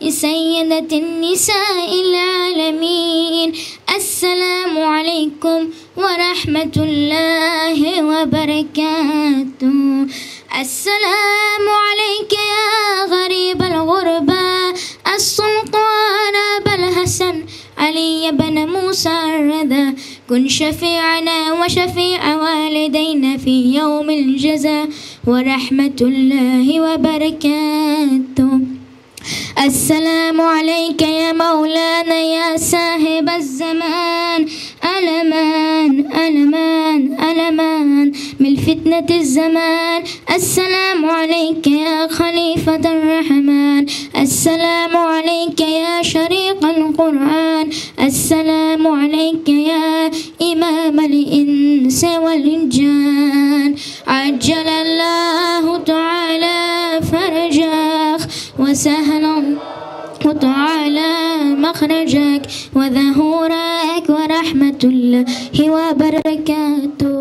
سيدة النساء العالمين. السلام عليكم ورحمة الله وبركاته. السلام عليك يا غريب الغربة. السلطان أبا الحسن علي بن موسى الرضا. كن شفيعنا وشفيع والدينا في يوم الجزاء. ورحمة الله وبركاته. السلام عليك يا مولانا يا صاحب الزمان. ألمان ألمان ألمان من فتنة الزمان. السلام عليك يا خليفة الرحمن. السلام عليك يا شريق القرآن. السلام عليك يا إمام الإنس والإنجان عجل الله وسهلا وتعالى مخرجك وظهورك ورحمة الله وبركاته.